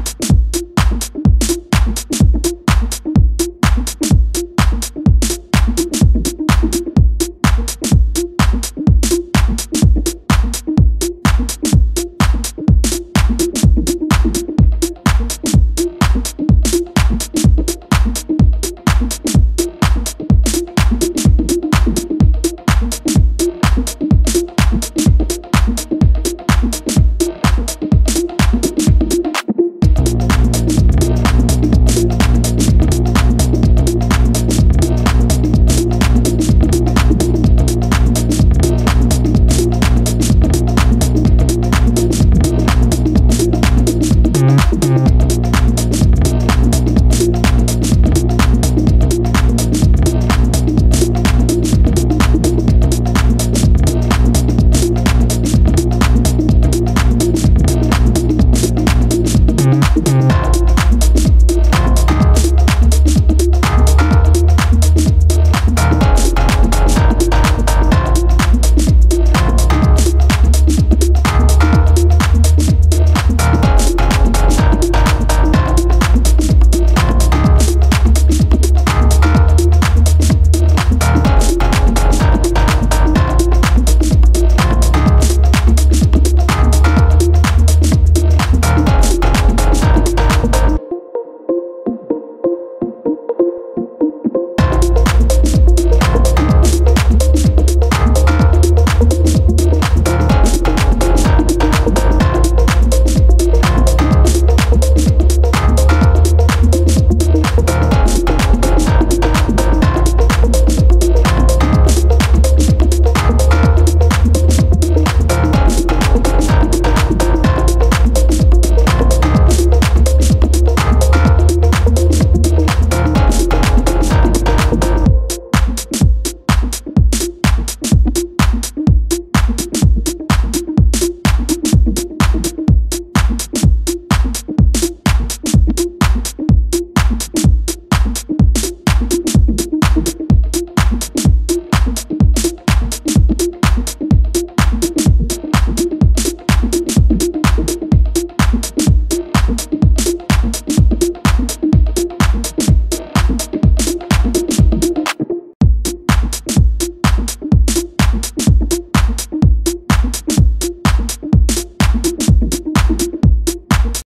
you